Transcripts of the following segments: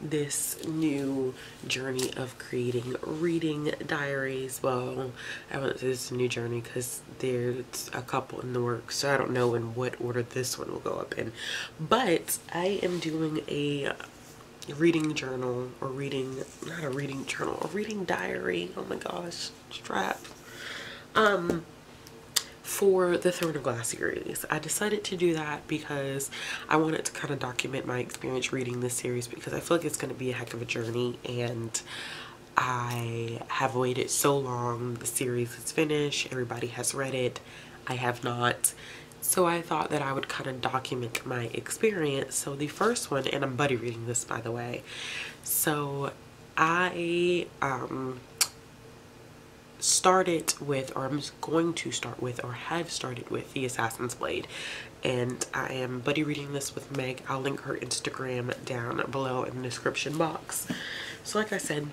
this new journey of creating reading diaries. Well, I wouldn't say this is a new journey because there's a couple in the works, so I don't know in what order this one will go up in. But I am doing a reading journal or reading, not a reading journal, a reading diary. Oh my gosh, strap. Um, for the Throne of Glass series. I decided to do that because I wanted to kind of document my experience reading this series because I feel like it's going to be a heck of a journey and I have waited so long. The series is finished. Everybody has read it. I have not. So I thought that I would kind of document my experience. So the first one, and I'm buddy reading this by the way. So I um started with or I'm going to start with or have started with the Assassin's Blade and I am buddy reading this with Meg. I'll link her Instagram down below in the description box. So like I said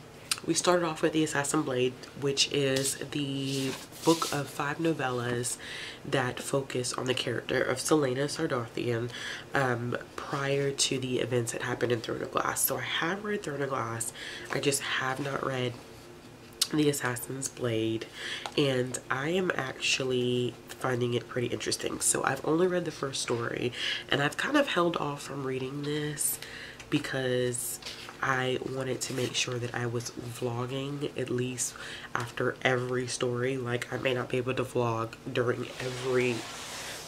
we started off with the Assassin Blade which is the book of five novellas that focus on the character of Celaena Sardothien um, prior to the events that happened in Throne of Glass. So I have read Throne of Glass. I just have not read the Assassin's Blade and I am actually finding it pretty interesting. So I've only read the first story and I've kind of held off from reading this because I wanted to make sure that I was vlogging at least after every story. Like I may not be able to vlog during every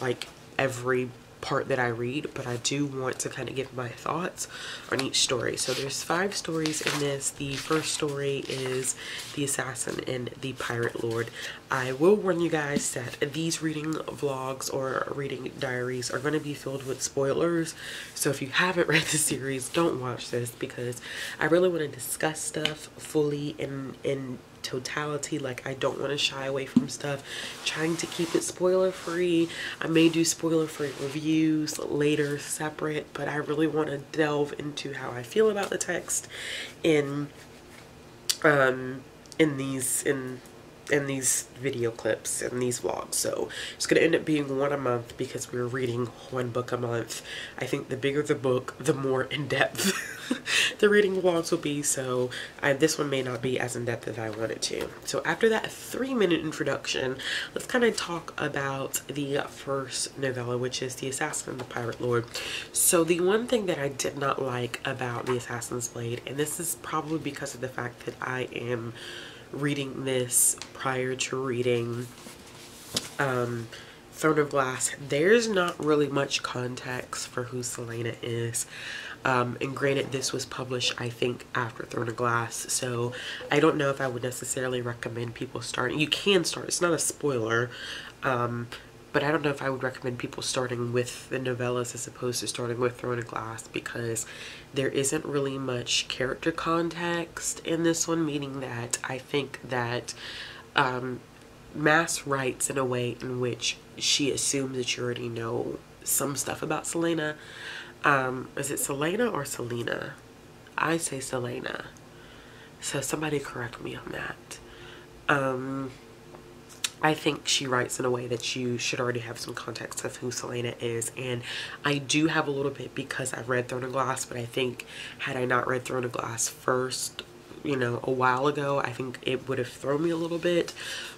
like every part that I read, but I do want to kind of give my thoughts on each story. So there's five stories in this. The first story is The Assassin and the Pirate Lord. I will warn you guys that these reading vlogs or reading diaries are going to be filled with spoilers. So if you haven't read the series, don't watch this because I really want to discuss stuff fully and in totality like i don't want to shy away from stuff. Trying to keep it spoiler free i may do spoiler free reviews later separate but i really want to delve into how i feel about the text in um in these in in these video clips and these vlogs. So it's gonna end up being one a month because we're reading one book a month. I think the bigger the book the more in-depth the reading vlogs will be. So I, this one may not be as in-depth as i wanted to. So after that three minute introduction let's kind of talk about the first novella which is the assassin and the pirate lord. So the one thing that i did not like about the assassin's blade and this is probably because of the fact that i am reading this prior to reading um, Throne of Glass, there's not really much context for who Celaena is. Um, and granted, this was published, I think, after Throne of Glass. So I don't know if I would necessarily recommend people starting. You can start. It's not a spoiler. Um, but I don't know if I would recommend people starting with the novellas as opposed to starting with Throne of Glass because there isn't really much character context in this one, meaning that I think that um, Maas writes in a way in which she assumes that you already know some stuff about Celaena. Um, is it Celaena or Celaena? I say Celaena. So somebody correct me on that. Um, I think she writes in a way that you should already have some context of who Celaena is. And I do have a little bit because I've read Throne of Glass, but I think had I not read Throne of Glass first, you know, a while ago, I think it would have thrown me a little bit.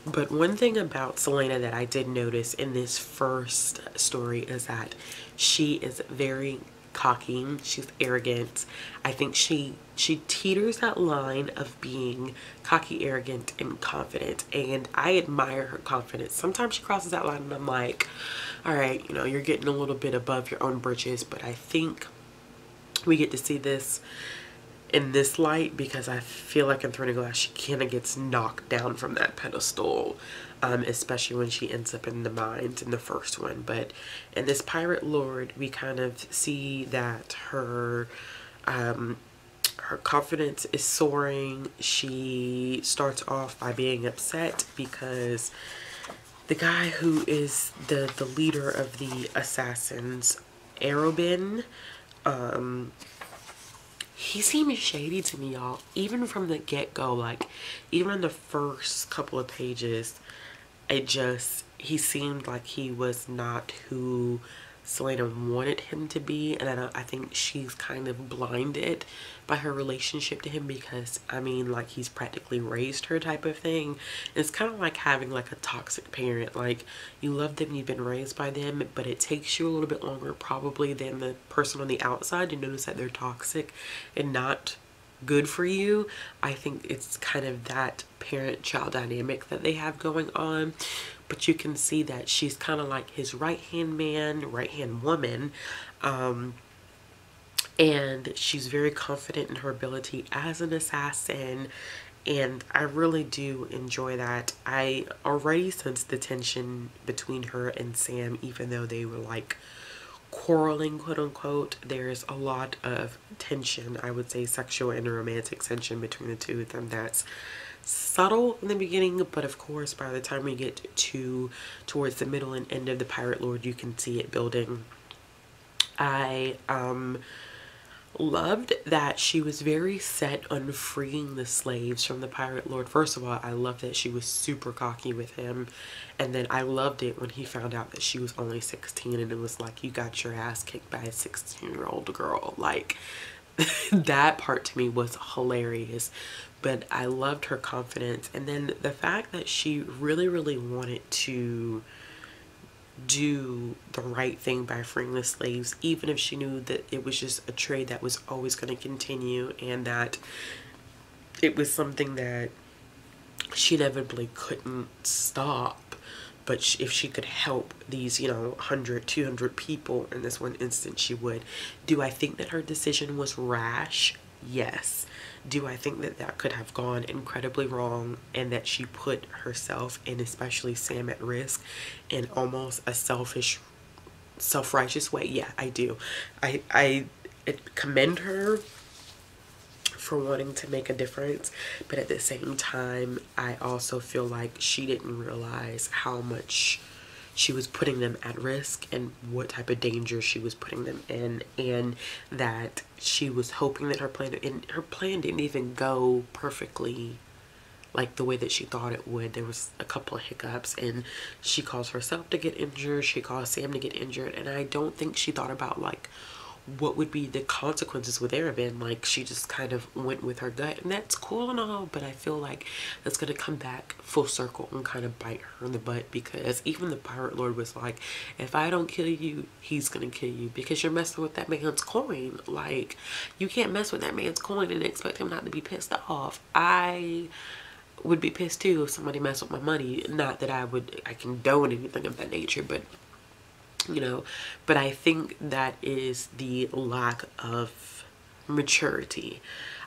But one thing about Celaena that I did notice in this first story is that she is very cocky she's arrogant. I think she she teeters that line of being cocky arrogant and confident. And i admire her confidence. Sometimes she crosses that line and i'm like all right you know you're getting a little bit above your own britches but i think we get to see this in this light because I feel like in Throne of Glass she kind of gets knocked down from that pedestal um, especially when she ends up in the mines in the first one but in this Pirate Lord we kind of see that her um, her confidence is soaring she starts off by being upset because the guy who is the the leader of the assassins Arobynn. Um, he seemed shady to me, y'all. Even from the get-go, like, even in the first couple of pages, it just, he seemed like he was not who Celaena wanted him to be and I, I think she's kind of blinded by her relationship to him because I mean like he's practically raised her type of thing. It's kind of like having like a toxic parent like you love them you've been raised by them but it takes you a little bit longer probably than the person on the outside to notice that they're toxic and not good for you I think it's kind of that parent-child dynamic that they have going on but you can see that she's kind of like his right-hand man, right-hand woman. Um, and she's very confident in her ability as an assassin and I really do enjoy that. I already sensed the tension between her and Sam even though they were like quarreling quote unquote there's a lot of tension I would say sexual and romantic tension between the two of them that's subtle in the beginning but of course by the time we get to towards the middle and end of the pirate lord you can see it building. I um loved that she was very set on freeing the slaves from the pirate lord. First of all i loved that she was super cocky with him. And then i loved it when he found out that she was only 16 and it was like you got your ass kicked by a 16 year old girl. Like that part to me was hilarious. But I loved her confidence. And then the fact that she really really wanted to do the right thing by freeing the slaves even if she knew that it was just a trade that was always going to continue and that it was something that she inevitably couldn't stop. But if she could help these you know 100 200 people in this one instance she would. Do i think that her decision was rash? Yes do I think that that could have gone incredibly wrong and that she put herself and especially Sam at risk in almost a selfish self-righteous way? Yeah I do. I I commend her for wanting to make a difference but at the same time I also feel like she didn't realize how much she was putting them at risk and what type of danger she was putting them in and that she was hoping that her plan and her plan didn't even go perfectly like the way that she thought it would. There was a couple of hiccups and she caused herself to get injured. She caused sam to get injured and i don't think she thought about like what would be the consequences with Arobynn. Like she just kind of went with her gut and that's cool and all, but I feel like that's going to come back full circle and kind of bite her in the butt because even the Pirate Lord was like, if I don't kill you, he's going to kill you because you're messing with that man's coin. Like you can't mess with that man's coin and expect him not to be pissed off. I would be pissed too if somebody messed with my money. Not that I would, I condone anything of that nature, but you know but i think that is the lack of maturity.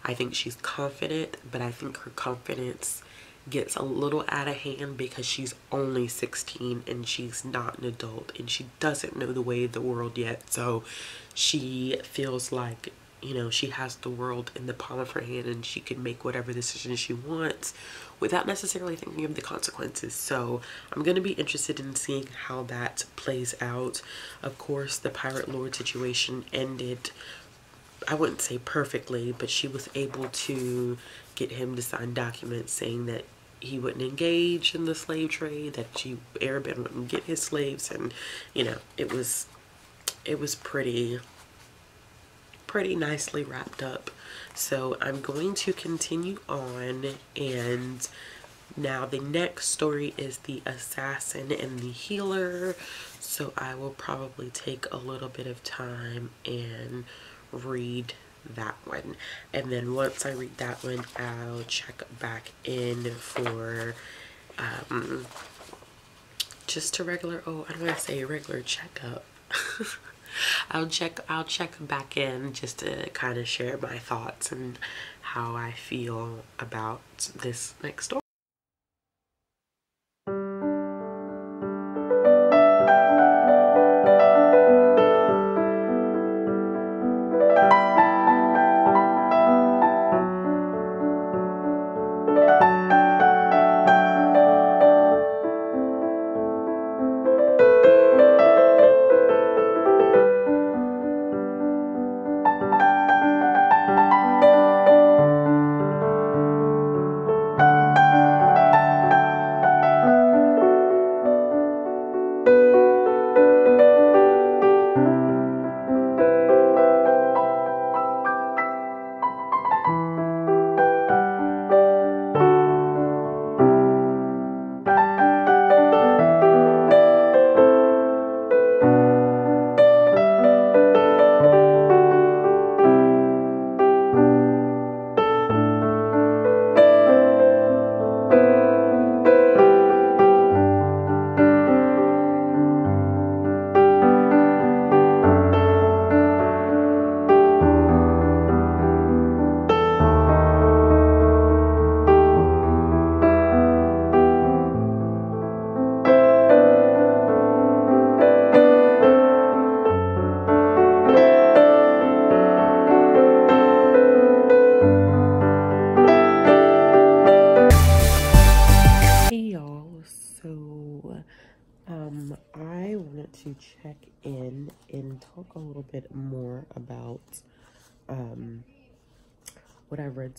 I think she's confident but i think her confidence gets a little out of hand because she's only 16 and she's not an adult and she doesn't know the way of the world yet. So she feels like you know she has the world in the palm of her hand and she can make whatever decision she wants without necessarily thinking of the consequences. So I'm going to be interested in seeing how that plays out. Of course, the Pirate Lord situation ended, I wouldn't say perfectly, but she was able to get him to sign documents saying that he wouldn't engage in the slave trade, that she, Arobynn wouldn't get his slaves, and, you know, it was, it was pretty, pretty nicely wrapped up. So I'm going to continue on and now the next story is the assassin and the healer. So I will probably take a little bit of time and read that one. And then once I read that one, I'll check back in for um, just a regular, oh, I don't want to say regular checkup. I'll check I'll check back in just to kind of share my thoughts and how I feel about this next story.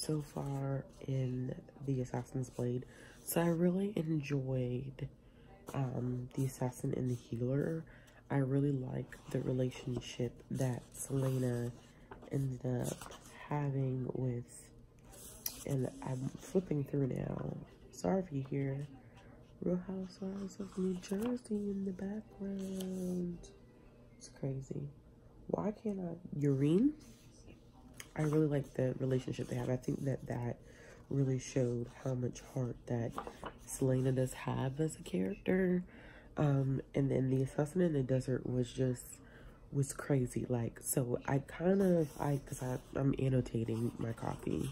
So far in The Assassin's Blade. So I really enjoyed um, The Assassin and the Healer. I really like the relationship that Celaena ended up having with, and I'm flipping through now. Sorry if you hear Real Housewives of New Jersey in the background. It's crazy. Why can't I? Yrene? I really like the relationship they have. I think that that really showed how much heart that Celaena does have as a character. Um, and then the assassin in the desert was just was crazy. Like, so I kind of I because I I'm annotating my copy.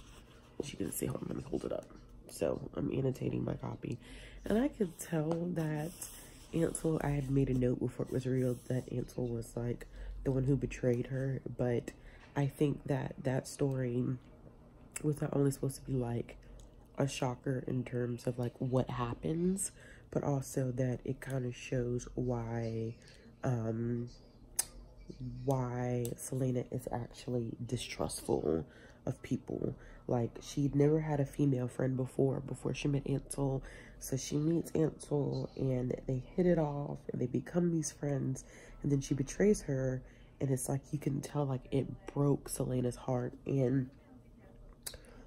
You can see, on, let me hold it up. So I'm annotating my copy, and I could tell that Ansel. I had made a note before it was real that Ansel was like the one who betrayed her, but I think that that story was not only supposed to be like a shocker in terms of like what happens, but also that it kind of shows why um why Celaena is actually distrustful of people. Like she'd never had a female friend before, before she met Ansel. So she meets Ansel and they hit it off and they become these friends. And then she betrays her and it's like you can tell like it broke Celaena's heart. And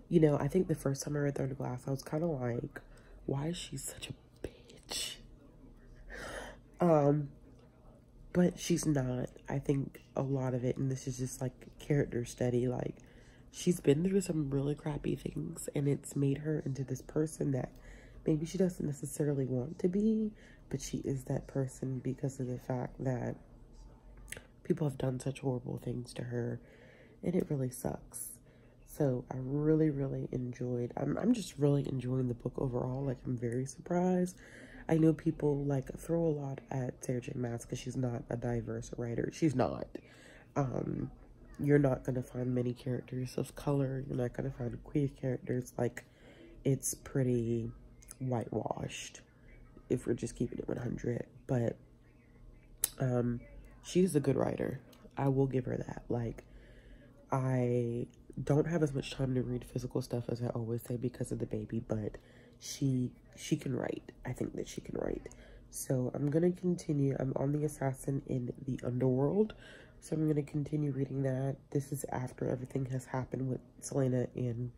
you know, I think the first time I read of Glass, I was kind of like, why is she such a bitch? Um, but she's not. I think a lot of it, and this is just like character study, like she's been through some really crappy things and it's made her into this person that maybe she doesn't necessarily want to be, but she is that person because of the fact that people have done such horrible things to her and it really sucks. So I really, really enjoyed, I'm, I'm just really enjoying the book overall. Like I'm very surprised. I know people like throw a lot at Sarah J Maas because she's not a diverse writer. She's not. Um, you're not going to find many characters of color. You're not going to find queer characters. Like it's pretty whitewashed if we're just keeping it 100. But um, she's a good writer. I will give her that. Like I don't have as much time to read physical stuff as I always say because of the baby, but she she can write. I think that she can write. So I'm gonna continue. I'm on the assassin in the underworld. So I'm gonna continue reading that. This is after everything has happened with Celaena and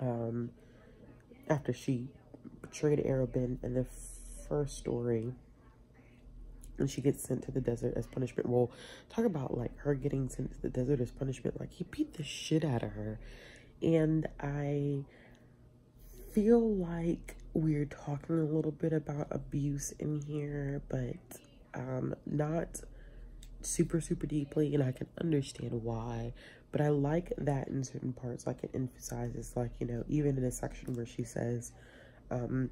um after she betrayed Arobynn in the first story and she gets sent to the desert as punishment. Well, talk about like her getting sent to the desert as punishment. Like he beat the shit out of her. And I feel like we're talking a little bit about abuse in here, but um, not super, super deeply. And I can understand why. But I like that in certain parts, like it emphasizes, like, you know, even in a section where she says, um,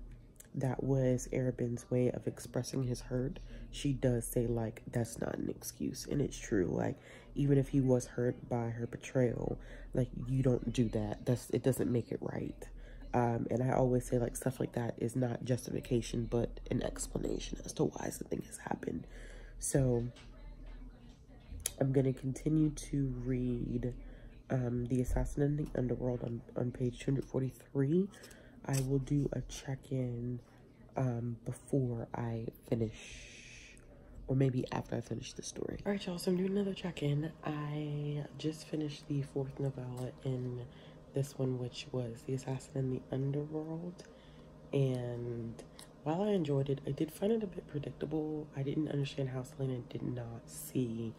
that was Arobynn's way of expressing his hurt, she does say, like, that's not an excuse. And it's true. Like, even if he was hurt by her betrayal, like, you don't do that. That's It doesn't make it right. Um, and I always say, like, stuff like that is not justification, but an explanation as to why something has happened. So, I'm going to continue to read um, The Assassin in the Underworld on, on page 243. I will do a check-in um, before I finish, or maybe after I finish the story. All right, y'all, so I'm doing another check-in. I just finished the fourth novella in this one, which was The Assassin in the Underworld. And while I enjoyed it, I did find it a bit predictable. I didn't understand how Celaena did not see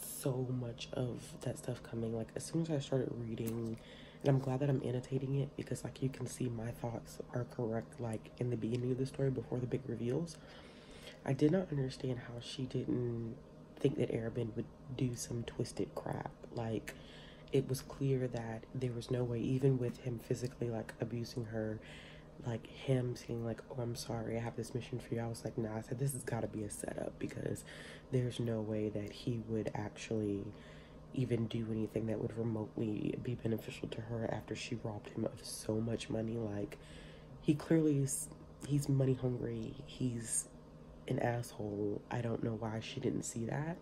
so much of that stuff coming. Like, as soon as I started reading and I'm glad that I'm annotating it because like you can see my thoughts are correct like in the beginning of the story before the big reveals. I did not understand how she didn't think that Arobynn would do some twisted crap. Like it was clear that there was no way, even with him physically like abusing her, like him saying like, oh, I'm sorry, I have this mission for you. I was like, nah, I said, this has got to be a setup because there's no way that he would actually even do anything that would remotely be beneficial to her after she robbed him of so much money. Like, he clearly is, he's money hungry. He's an asshole. I don't know why she didn't see that.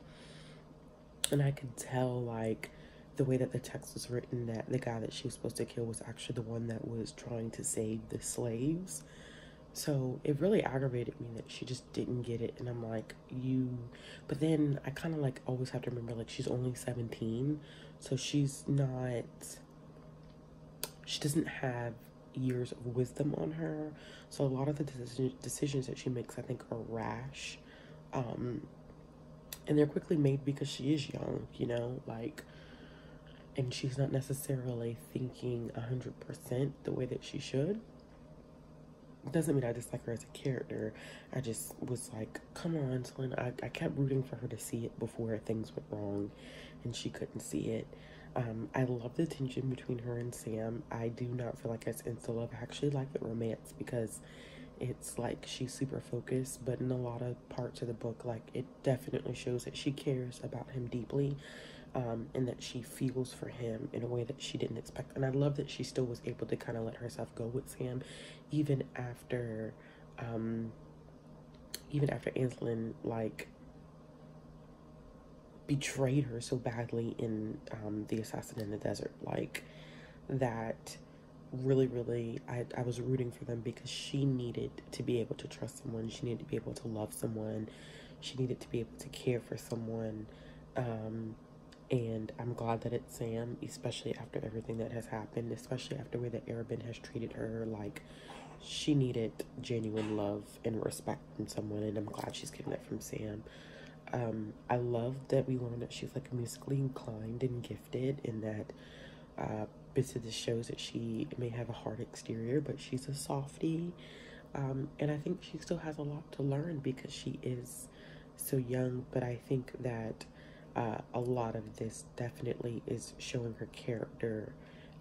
and I could tell like the way that the text was written that the guy that she was supposed to kill was actually the one that was trying to save the slaves. So it really aggravated me that she just didn't get it. And I'm like, you. But then I kind of like always have to remember like she's only 17. So she's not. She doesn't have years of wisdom on her. So a lot of the decisions that she makes, I think, are rash. Um, and they're quickly made because she is young, you know, like, and she's not necessarily thinking 100% the way that she should. Doesn't mean I dislike her as a character. I just was like, come on, Celaena. I, I kept rooting for her to see it before things went wrong and she couldn't see it. Um, I love the tension between her and Sam. I do not feel like it's insta love. I actually like the romance because it's like she's super focused, but in a lot of parts of the book, like it definitely shows that she cares about him deeply. Um, and that she feels for him in a way that she didn't expect. And I love that she still was able to kind of let herself go with Sam, even after, um, even after Anzelin like betrayed her so badly in um, the assassin in the desert. Like that really, really, I, I was rooting for them because she needed to be able to trust someone. She needed to be able to love someone. She needed to be able to care for someone. Um, and I'm glad that it's Sam, especially after everything that has happened, especially after the way that Arobynn has treated her. Like, she needed genuine love and respect from someone, and I'm glad she's getting that from Sam. Um, I love that we learned that she's like musically inclined and gifted, and that uh, bits of this shows that she may have a hard exterior, but she's a softie. Um, and I think she still has a lot to learn because she is so young. But I think that uh, a lot of this definitely is showing her character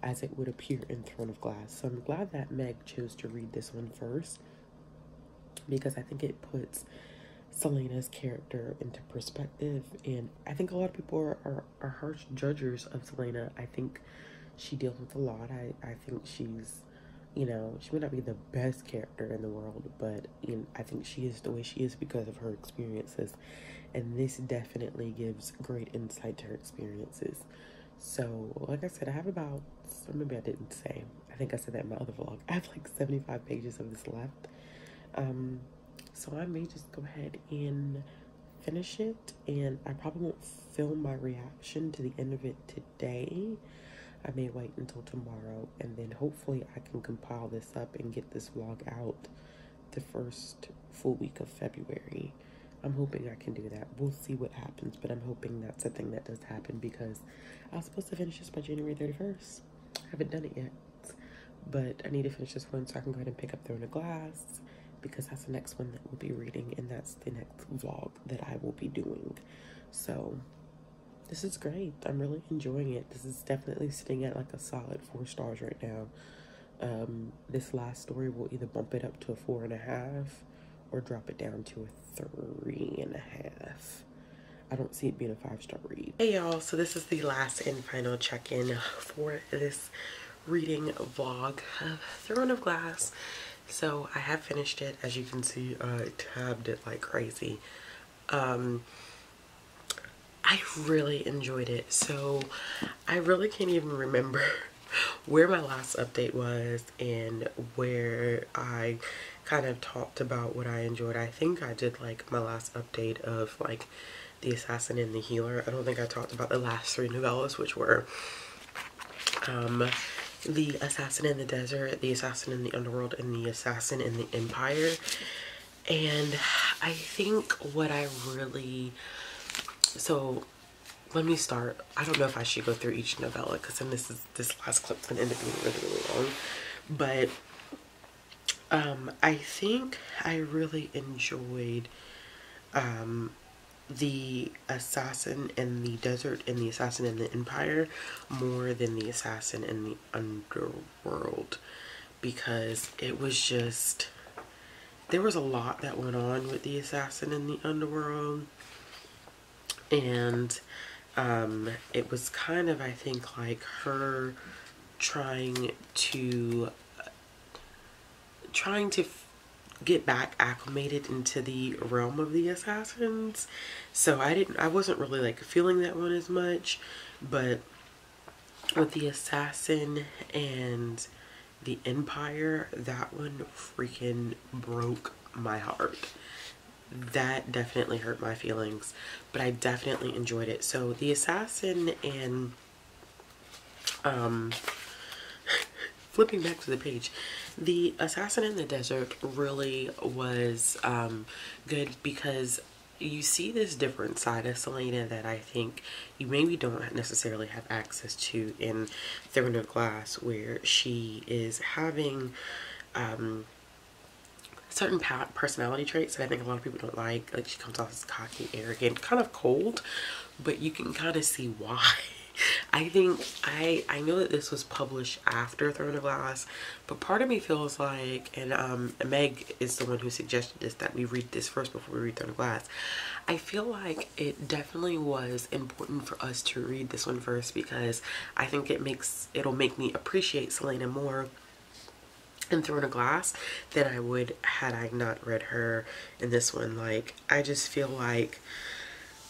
as it would appear in Throne of Glass. So I'm glad that Meg chose to read this one first because I think it puts Celaena's character into perspective. And I think a lot of people are, are, are harsh judges of Celaena. I think she deals with a lot. I, I think she's, you know, she may not be the best character in the world, but you know, I think she is the way she is because of her experiences. And this definitely gives great insight to her experiences. So, like I said, I have about, maybe I didn't say, I think I said that in my other vlog. I have like 75 pages of this left. Um, so I may just go ahead and finish it. And I probably won't film my reaction to the end of it today. I may wait until tomorrow and then hopefully I can compile this up and get this vlog out the first full week of February. I'm hoping I can do that. We'll see what happens, but I'm hoping that's a thing that does happen because I was supposed to finish this by January 31st. I haven't done it yet, but I need to finish this one so I can go ahead and pick up Throne of Glass because that's the next one that we'll be reading and that's the next vlog that I will be doing. So this is great. I'm really enjoying it. This is definitely sitting at like a solid four stars right now. Um, this last story will either bump it up to a four and a half or drop it down to a three and a half. I don't see it being a five star read. Hey y'all, so this is the last and final check-in for this reading vlog of Throne of Glass. So I have finished it. As you can see, I tabbed it like crazy. Um, I really enjoyed it. So I really can't even remember where my last update was and where I kind of talked about what I enjoyed. I think I did like my last update of like The Assassin and the Healer. I don't think I talked about the last three novellas which were um, The Assassin in the Desert, The Assassin in the Underworld, and The Assassin in the Empire. And I think what I really so let me start. I don't know if I should go through each novella because then this is this last clip's gonna end up being really really long. But um, I think I really enjoyed um, the assassin in the desert and the assassin in the empire more than the assassin in the underworld. Because it was just there was a lot that went on with the assassin in the underworld. And um, it was kind of I think like her trying to trying to get back acclimated into the realm of the assassins. So i didn't i wasn't really like feeling that one as much. But with the assassin and the empire that one freaking broke my heart. That definitely hurt my feelings but i definitely enjoyed it. So the assassin and um flipping back to the page the assassin in the desert really was um good because you see this different side of Celaena that I think you maybe don't necessarily have access to in Throne of Glass where she is having um, certain personality traits that I think a lot of people don't like. Like she comes off as cocky, arrogant, kind of cold, but you can kind of see why. I think I I know that this was published after Throne of Glass, but part of me feels like, and um, Meg is the one who suggested this that we read this first before we read Throne of Glass. I feel like it definitely was important for us to read this one first because I think it makes it'll make me appreciate Celaena more in Throne of Glass than I would had I not read her in this one. Like I just feel like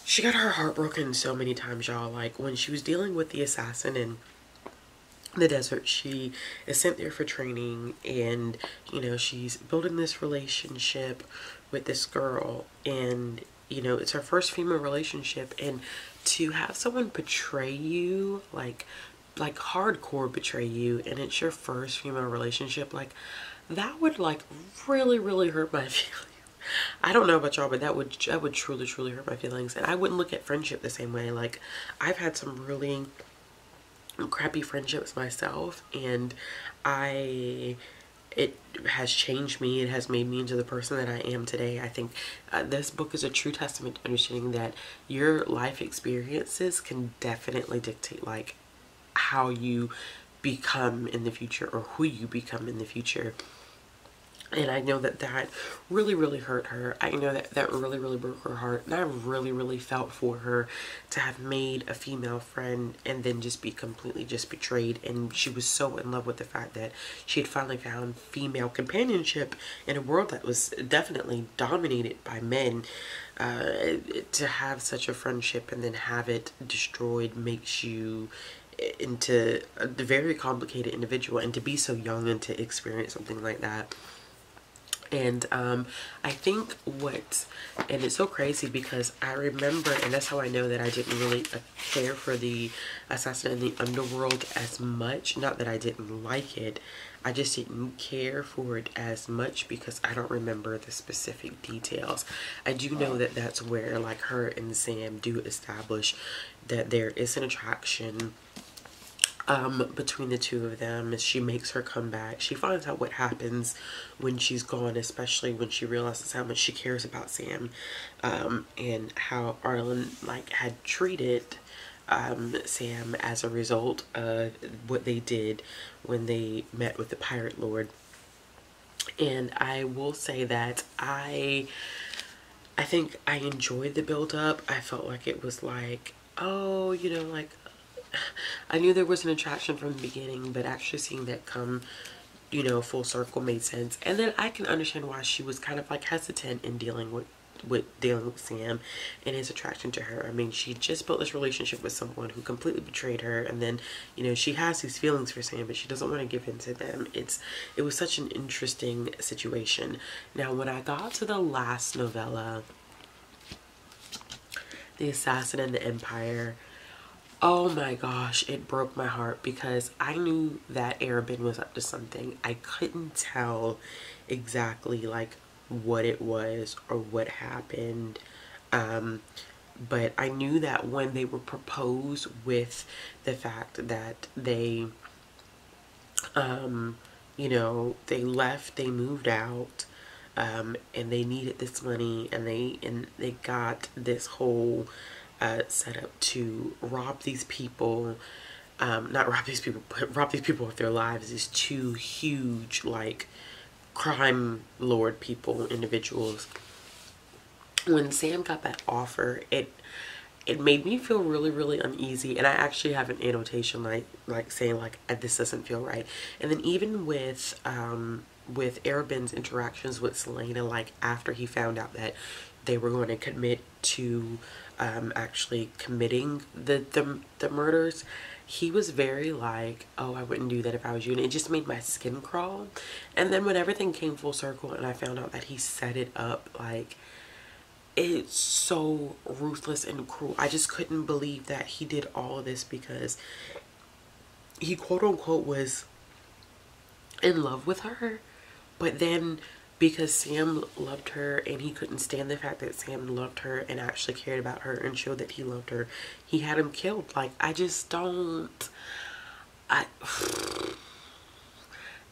she got her heart broken so many times, y'all. Like when she was dealing with the assassin in the desert, she is sent there for training and, you know, she's building this relationship with this girl and, you know, it's her first female relationship and to have someone betray you, like, like hardcore betray you and it's your first female relationship, like, that would like really, really hurt my feelings. I don't know about y'all, but that would that would truly, truly hurt my feelings. And I wouldn't look at friendship the same way. Like, I've had some really crappy friendships myself, and I it has changed me. It has made me into the person that I am today. I think uh, this book is a true testament to understanding that your life experiences can definitely dictate like how you become in the future or who you become in the future and I know that that really really hurt her. I know that that really really broke her heart. And I really really felt for her to have made a female friend and then just be completely just betrayed. And she was so in love with the fact that she had finally found female companionship in a world that was definitely dominated by men. Uh, to have such a friendship and then have it destroyed makes you into a very complicated individual. And to be so young and to experience something like that and um, I think what, and it's so crazy because I remember, and that's how I know that I didn't really uh, care for the Assassin in the Underworld as much. Not that I didn't like it, I just didn't care for it as much because I don't remember the specific details. I do know that that's where like her and Sam do establish that there is an attraction um, between the two of them as she makes her comeback. She finds out what happens when she's gone, especially when she realizes how much she cares about Sam um, and how Arlen like had treated um, Sam as a result of what they did when they met with the Pirate Lord. And I will say that I I think I enjoyed the build up. I felt like it was like, oh, you know, like I knew there was an attraction from the beginning, but actually seeing that come, you know, full circle made sense. And then I can understand why she was kind of like hesitant in dealing with with dealing with Sam and his attraction to her. I mean, she just built this relationship with someone who completely betrayed her and then, you know, she has these feelings for Sam, but she doesn't want to give in to them. It's it was such an interesting situation. Now, when I got to the last novella, The Assassin and the Empire, Oh my gosh, it broke my heart because I knew that Arobynn was up to something. I couldn't tell exactly like what it was or what happened. Um, but I knew that when they were proposed with the fact that they, um, you know, they left, they moved out, um, and they needed this money and they, and they got this whole, uh, set up to rob these people um, not rob these people but rob these people of their lives these two huge like crime lord people individuals. When Sam got that offer it it made me feel really really uneasy and I actually have an annotation like like saying like uh, this doesn't feel right. And then even with um with Arobynn's interactions with Celaena like after he found out that they were going to commit to um, actually committing the, the, the murders, he was very like, oh, I wouldn't do that if I was you. And it just made my skin crawl. And then when everything came full circle and I found out that he set it up, like, it's so ruthless and cruel. I just couldn't believe that he did all of this because he quote unquote was in love with her. But then because Sam loved her and he couldn't stand the fact that Sam loved her and actually cared about her and showed that he loved her, he had him killed. Like, I just don't. I.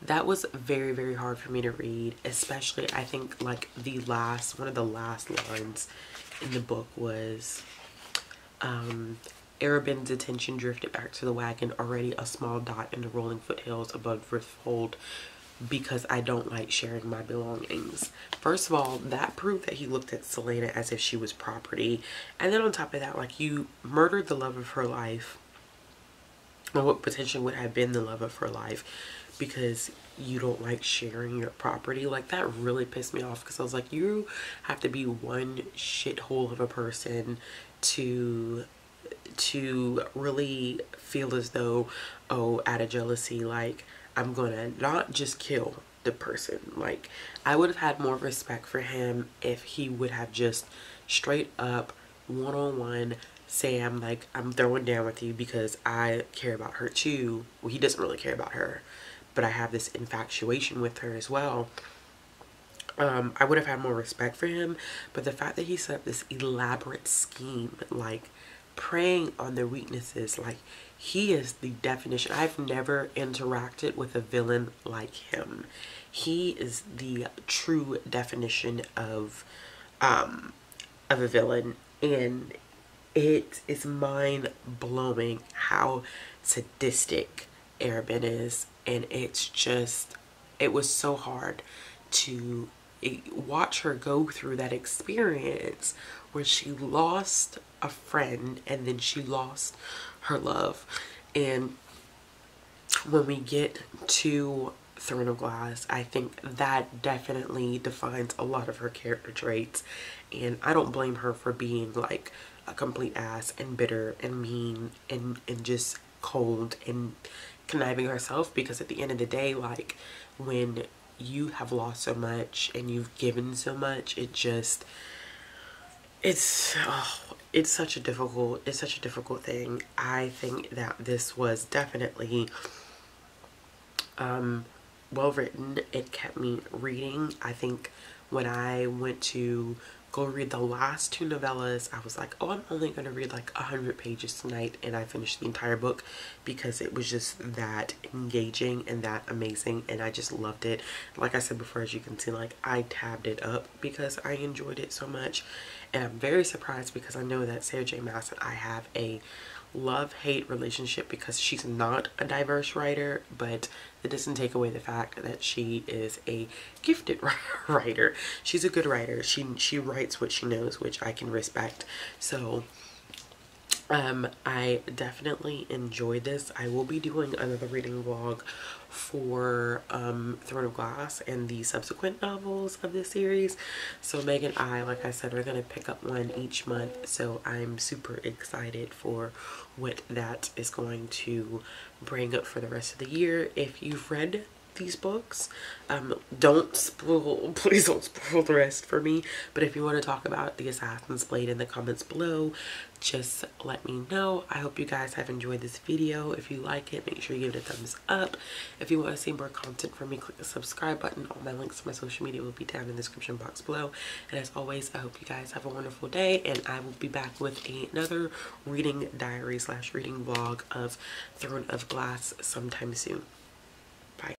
that was very, very hard for me to read, especially I think like the last, one of the last lines in the book was. Um, Arobynn's attention drifted back to the wagon, already a small dot in the rolling foothills above Rifthold because I don't like sharing my belongings. First of all, that proved that he looked at Celaena as if she was property. And then on top of that, like you murdered the love of her life or what potentially would have been the love of her life because you don't like sharing your property. Like that really pissed me off because I was like, you have to be one shithole of a person to to really feel as though, oh, out of jealousy, like I'm gonna not just kill the person. Like, I would have had more respect for him if he would have just straight up, one on one, Sam, like, I'm throwing down with you because I care about her too. Well, he doesn't really care about her, but I have this infatuation with her as well. Um, I would have had more respect for him, but the fact that he set up this elaborate scheme, like, preying on their weaknesses, like, he is the definition. I've never interacted with a villain like him. He is the true definition of um of a villain and it is mind blowing how sadistic Arobynn is and it's just it was so hard to eh, watch her go through that experience where she lost a friend and then she lost her love. And when we get to Throne of Glass, I think that definitely defines a lot of her character traits. And I don't blame her for being like a complete ass and bitter and mean and, and just cold and conniving herself because at the end of the day, like when you have lost so much and you've given so much, it just, it's, oh, it's such a difficult it's such a difficult thing. I think that this was definitely um well written. It kept me reading. I think when i went to go read the last two novellas i was like oh i'm only going to read like 100 pages tonight and i finished the entire book because it was just that engaging and that amazing and i just loved it. Like i said before as you can see like i tabbed it up because i enjoyed it so much and I'm very surprised because I know that Sarah J. Maas and I have a love-hate relationship because she's not a diverse writer, but it doesn't take away the fact that she is a gifted writer. She's a good writer. She she writes what she knows, which I can respect. So um I definitely enjoyed this. I will be doing another reading vlog for um, Throne of Glass and the subsequent novels of this series. So Meg and I, like I said, we're going to pick up one each month. So I'm super excited for what that is going to bring up for the rest of the year. If you've read these books. Um, don't spoil, please don't spoil the rest for me. But if you want to talk about The Assassin's Blade in the comments below, just let me know. I hope you guys have enjoyed this video. If you like it, make sure you give it a thumbs up. If you want to see more content from me, click the subscribe button. All my links to my social media will be down in the description box below. And as always, I hope you guys have a wonderful day. And I will be back with another reading diary slash reading vlog of Throne of Glass sometime soon.